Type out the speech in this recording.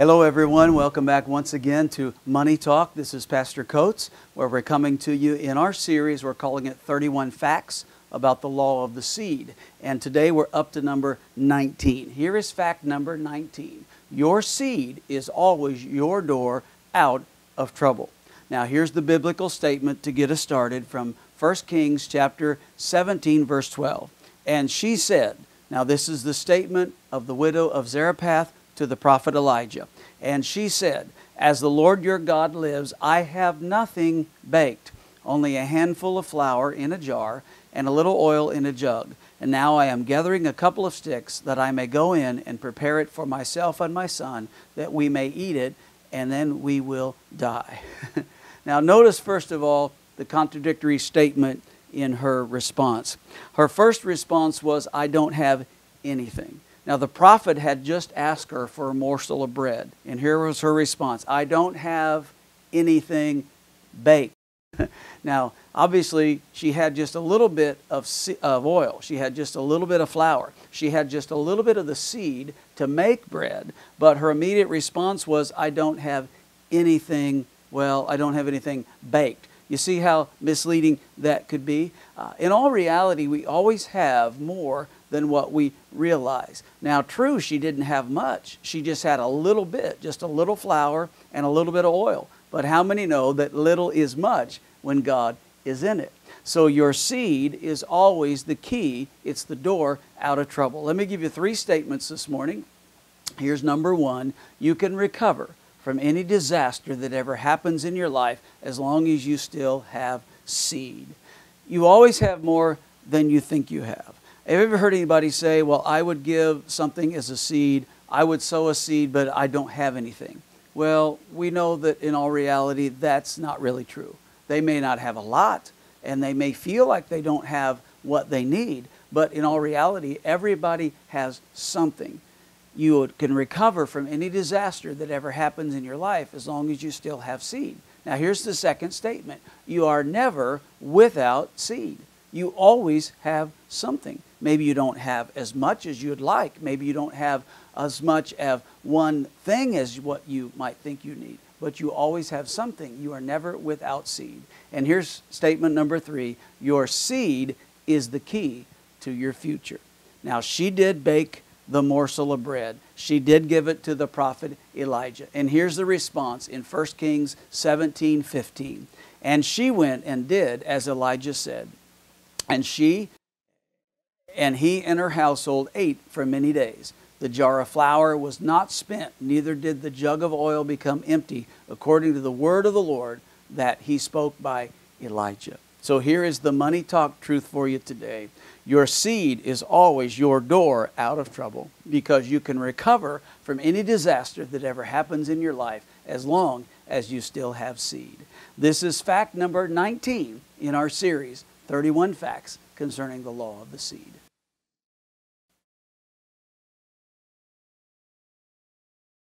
Hello, everyone. Welcome back once again to Money Talk. This is Pastor Coates, where we're coming to you in our series. We're calling it 31 Facts about the Law of the Seed. And today we're up to number 19. Here is fact number 19 Your seed is always your door out of trouble. Now, here's the biblical statement to get us started from 1 Kings chapter 17, verse 12. And she said, Now, this is the statement of the widow of Zarephath to the prophet Elijah. And she said, As the Lord your God lives, I have nothing baked, only a handful of flour in a jar and a little oil in a jug. And now I am gathering a couple of sticks that I may go in and prepare it for myself and my son, that we may eat it, and then we will die. now, notice first of all the contradictory statement in her response. Her first response was, I don't have anything. Now, the prophet had just asked her for a morsel of bread, and here was her response I don't have anything baked. now, obviously, she had just a little bit of, of oil, she had just a little bit of flour, she had just a little bit of the seed to make bread, but her immediate response was, I don't have anything, well, I don't have anything baked. You see how misleading that could be? Uh, in all reality, we always have more than what we realize. Now, true, she didn't have much. She just had a little bit, just a little flour and a little bit of oil. But how many know that little is much when God is in it? So, your seed is always the key, it's the door out of trouble. Let me give you three statements this morning. Here's number one you can recover from any disaster that ever happens in your life as long as you still have seed. You always have more than you think you have. Have you ever heard anybody say, Well, I would give something as a seed, I would sow a seed, but I don't have anything? Well, we know that in all reality, that's not really true. They may not have a lot, and they may feel like they don't have what they need, but in all reality, everybody has something you can recover from any disaster that ever happens in your life as long as you still have seed. Now, here's the second statement you are never without seed. You always have something. Maybe you don't have as much as you'd like. Maybe you don't have as much of one thing as what you might think you need. But you always have something. You are never without seed. And here's statement number three your seed is the key to your future. Now, she did bake the morsel of bread. She did give it to the prophet Elijah. And here's the response in 1 Kings 17 15. And she went and did as Elijah said. And she and he and her household ate for many days. The jar of flour was not spent, neither did the jug of oil become empty, according to the word of the Lord that he spoke by Elijah. So here is the money talk truth for you today. Your seed is always your door out of trouble because you can recover from any disaster that ever happens in your life as long as you still have seed. This is fact number 19 in our series 31 Facts Concerning the Law of the Seed.